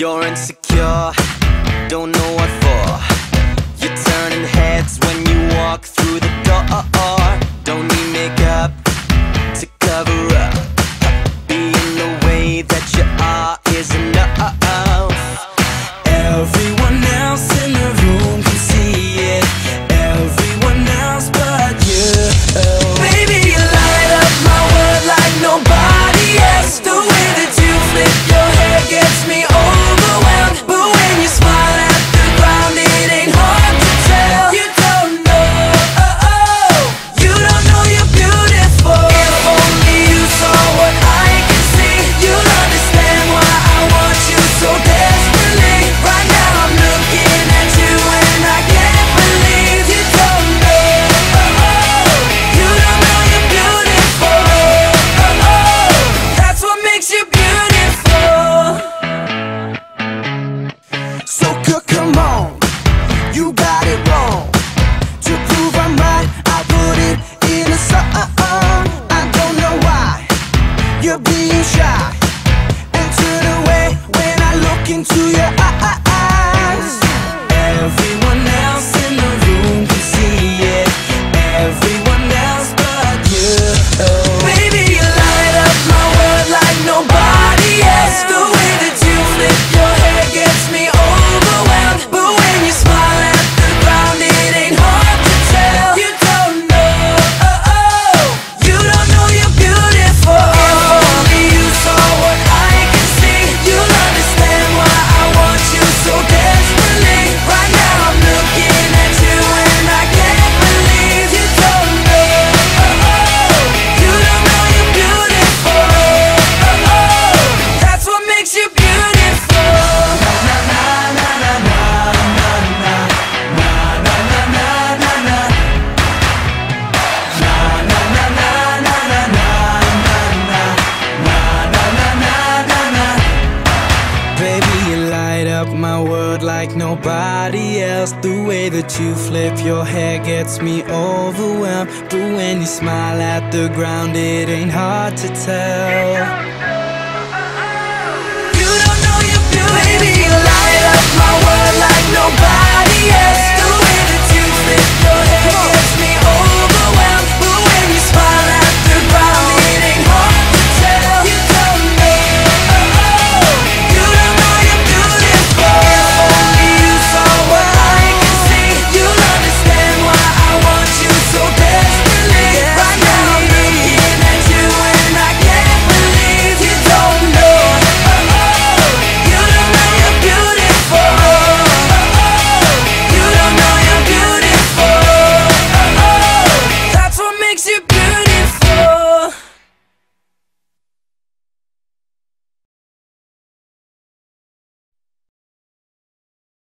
You're insecure, don't know what for. You're turning heads when you walk through the door. Don't need makeup to cover up. Being the way that you are is enough. Everyone else in the room can see it. Everyone else but you. Baby, you light up my world like nobody else. The way that you flip your into your eyes. Everyone else in the room can see it. Everyone else but you. Baby, you light up my world like nobody else. The way that you flip up my world like nobody else. The way that you flip your hair gets me overwhelmed. But when you smile at the ground, it ain't hard to tell. You don't know beautiful. Baby, you light up my world like nobody else.